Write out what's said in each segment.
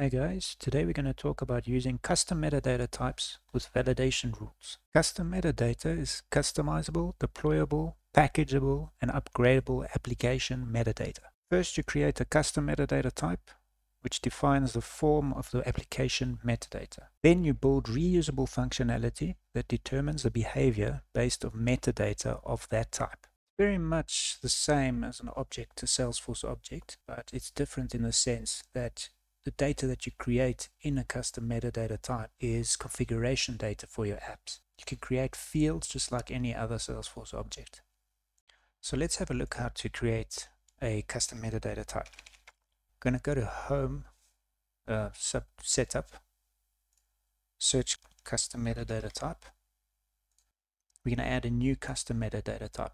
Hi guys, today we're going to talk about using custom metadata types with validation rules. Custom metadata is customizable, deployable, packageable, and upgradable application metadata. First you create a custom metadata type which defines the form of the application metadata. Then you build reusable functionality that determines the behavior based on metadata of that type. Very much the same as an object to Salesforce object, but it's different in the sense that the data that you create in a custom metadata type is configuration data for your apps. You can create fields just like any other Salesforce object. So let's have a look how to create a custom metadata type. I'm going to go to Home, uh, sub Setup, search custom metadata type. We're going to add a new custom metadata type.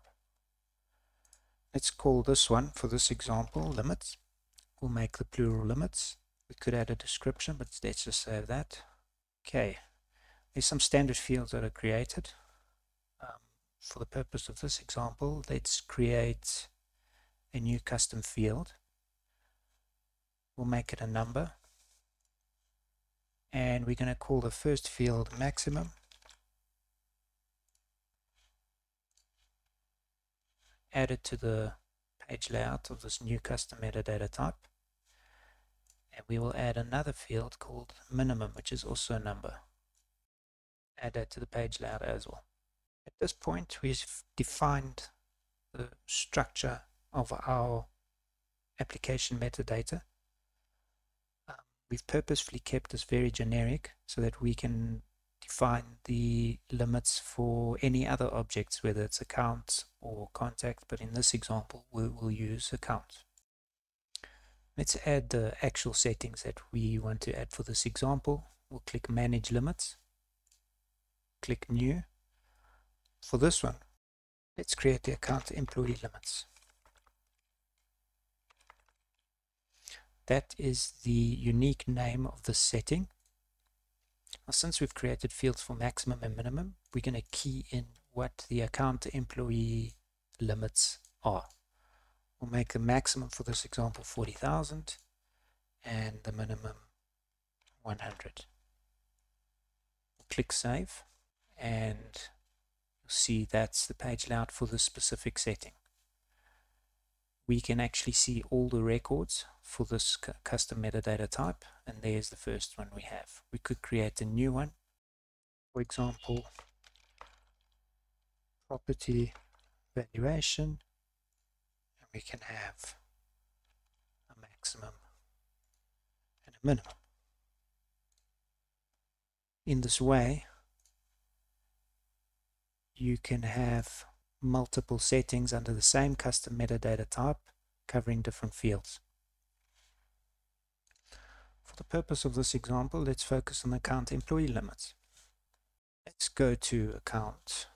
Let's call this one, for this example, limits. We'll make the plural limits we could add a description, but let's just save that. Okay, there's some standard fields that are created. Um, for the purpose of this example, let's create a new custom field. We'll make it a number. And we're going to call the first field maximum. Add it to the page layout of this new custom metadata type and we will add another field called minimum which is also a number. Add that to the page layout as well. At this point we've defined the structure of our application metadata. Um, we've purposefully kept this very generic so that we can define the limits for any other objects whether it's accounts or contact but in this example we will use account Let's add the actual settings that we want to add for this example. We'll click Manage Limits. Click New. For this one, let's create the account employee limits. That is the unique name of the setting. Now, since we've created fields for maximum and minimum, we're going to key in what the account employee limits are. We'll make the maximum for this example 40,000 and the minimum 100. We'll click Save and you'll see that's the page layout for this specific setting. We can actually see all the records for this custom metadata type and there's the first one we have. We could create a new one. For example, property valuation we can have a maximum and a minimum. In this way, you can have multiple settings under the same custom metadata type covering different fields. For the purpose of this example, let's focus on account employee limits. Let's go to account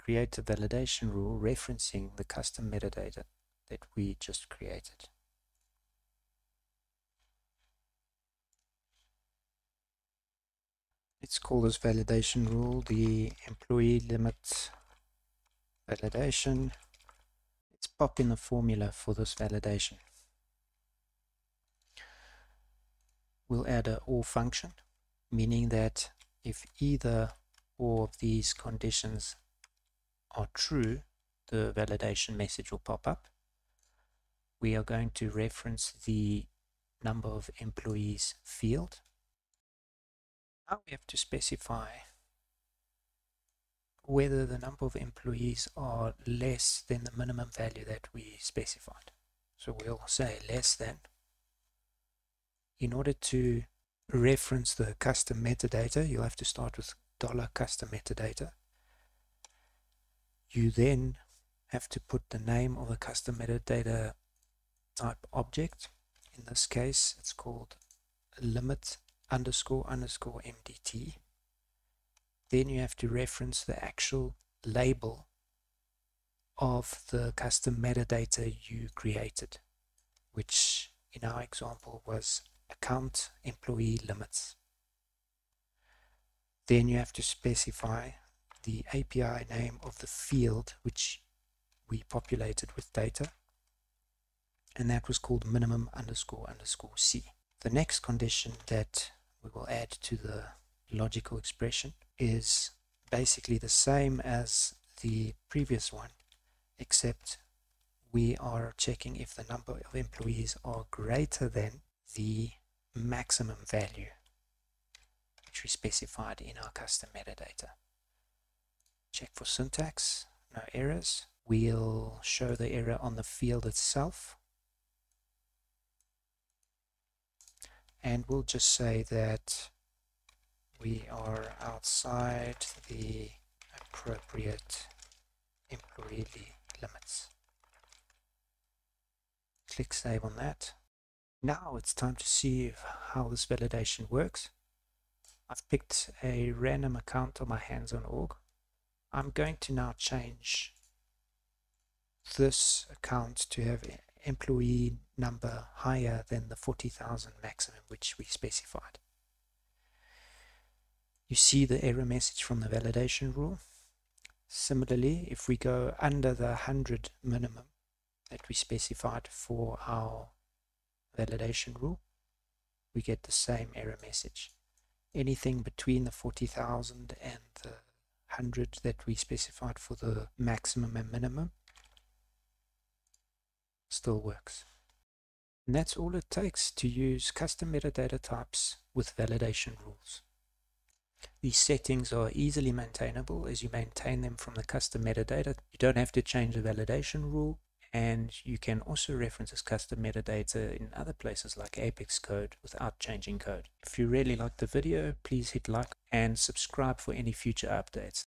create a validation rule referencing the custom metadata that we just created. Let's call this validation rule the employee limit validation. Let's pop in the formula for this validation. We'll add a OR function, meaning that if either or of these conditions are true, the validation message will pop up. We are going to reference the number of employees field. Now we have to specify whether the number of employees are less than the minimum value that we specified. So we'll say less than. In order to reference the custom metadata, you'll have to start with dollar $custom metadata you then have to put the name of a custom metadata type object. In this case, it's called limit underscore underscore MDT. Then you have to reference the actual label of the custom metadata you created, which in our example was account employee limits. Then you have to specify the API name of the field which we populated with data and that was called minimum underscore underscore C. The next condition that we will add to the logical expression is basically the same as the previous one, except we are checking if the number of employees are greater than the maximum value which we specified in our custom metadata. Check for syntax, no errors. We'll show the error on the field itself. And we'll just say that we are outside the appropriate employee limits. Click Save on that. Now it's time to see how this validation works. I've picked a random account on my hands-on org. I'm going to now change this account to have employee number higher than the 40,000 maximum which we specified. You see the error message from the validation rule. Similarly, if we go under the 100 minimum that we specified for our validation rule, we get the same error message. Anything between the 40,000 and the 100 that we specified for the maximum and minimum still works. And that's all it takes to use custom metadata types with validation rules. These settings are easily maintainable as you maintain them from the custom metadata. You don't have to change the validation rule and you can also reference this custom metadata in other places like Apex Code without changing code. If you really like the video, please hit like and subscribe for any future updates.